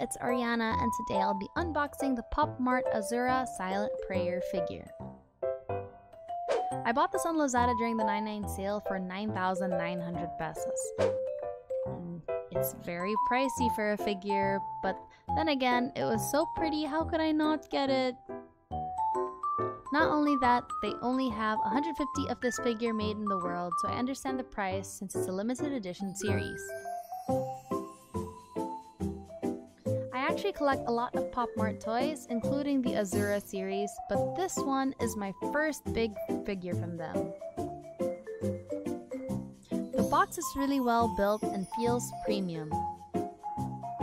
it's Aryanna, and today I'll be unboxing the Pop Mart Azura Silent Prayer figure. I bought this on Lazada during the 99 sale for 9,900 pesos. Mm, it's very pricey for a figure, but then again, it was so pretty, how could I not get it? Not only that, they only have 150 of this figure made in the world, so I understand the price since it's a limited edition series. I actually collect a lot of Pop Mart toys, including the Azura series, but this one is my first big figure from them. The box is really well built and feels premium.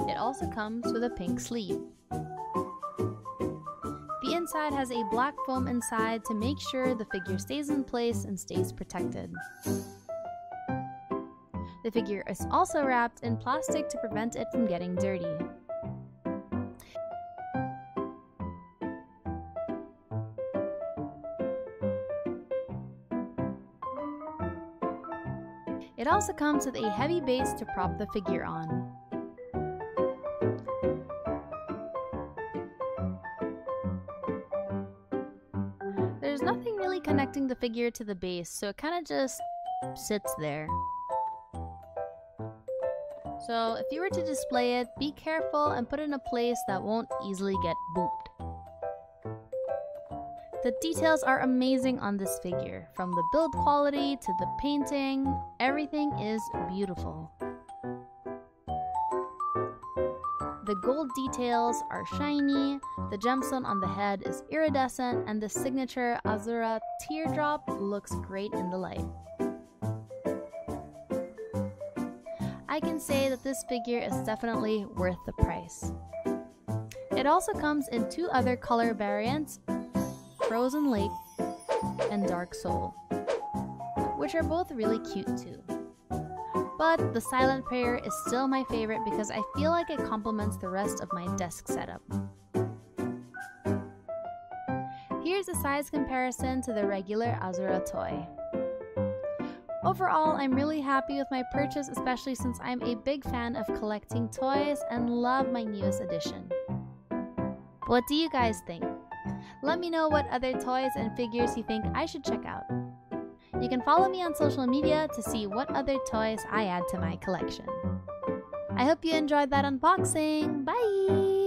It also comes with a pink sleeve. The inside has a black foam inside to make sure the figure stays in place and stays protected. The figure is also wrapped in plastic to prevent it from getting dirty. It also comes with a heavy base to prop the figure on. There's nothing really connecting the figure to the base, so it kind of just sits there. So if you were to display it, be careful and put it in a place that won't easily get booped. The details are amazing on this figure, from the build quality to the painting, everything is beautiful. The gold details are shiny, the gemstone on the head is iridescent, and the signature Azura teardrop looks great in the light. I can say that this figure is definitely worth the price. It also comes in two other color variants, Frozen Lake and Dark Soul, which are both really cute too. But the Silent Prayer is still my favorite because I feel like it complements the rest of my desk setup. Here's a size comparison to the regular Azura toy. Overall, I'm really happy with my purchase, especially since I'm a big fan of collecting toys and love my newest addition. What do you guys think? Let me know what other toys and figures you think I should check out. You can follow me on social media to see what other toys I add to my collection. I hope you enjoyed that unboxing. Bye!